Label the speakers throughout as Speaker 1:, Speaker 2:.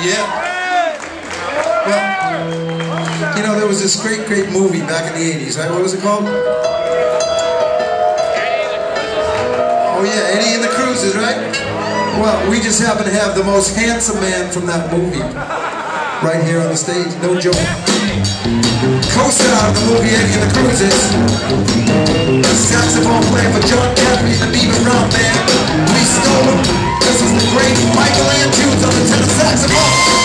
Speaker 1: Yeah. Well, you know, there was this great, great movie back in the 80s, right? What was it called? Cruisers. Oh yeah, Eddie and the Cruisers, right? Well, we just happen to have the most handsome man from that movie right here on the stage, no joke. Co-star of the movie Eddie and the Cruisers, player for John Cafferty and Beaver Brown Band, Lee Stoller. This is the great Michael Antunes on the tenor saxophone.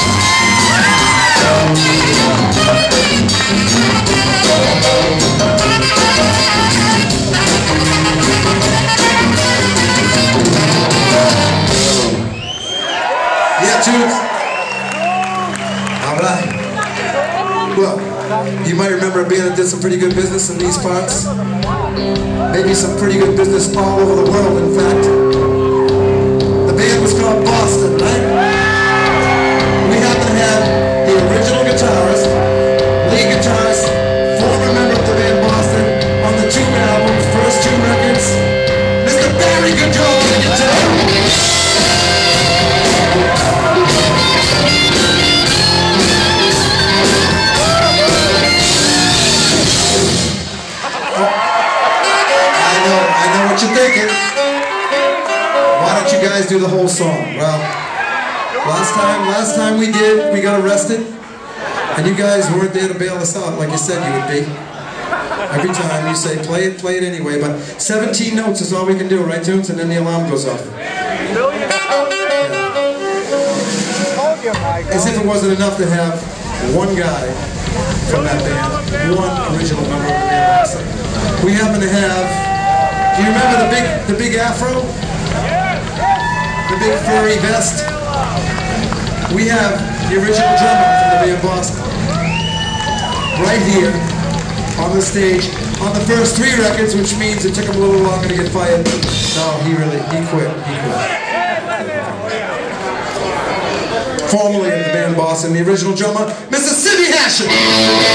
Speaker 1: Yeah, Tunes. All right. Well, you might remember that did some pretty good business in these parts. Maybe some pretty good business all over the world, in fact. The band was called Boston, right? We happen to have the original guitarist, lead guitarist, former member of the band Boston, on the two albums, first two records, Mr. Barry on the guitar. I know, what you're thinking. Why don't you guys do the whole song? Well, last time, last time we did, we got arrested, and you guys weren't there to bail us out like you said you would be. Every time you say play it, play it anyway, but 17 notes is all we can do, right, Tunes? And then the alarm goes off. As if it wasn't enough to have one guy from that band, one original member of the band. We happen to have. Do you remember the big, the big afro? The big furry vest. We have the original drummer from the band Boston, right here on the stage on the first three records, which means it took him a little longer to get fired. No, he really, he quit. He quit. Formerly of the band Boston, the original drummer, Mississippi Hashian.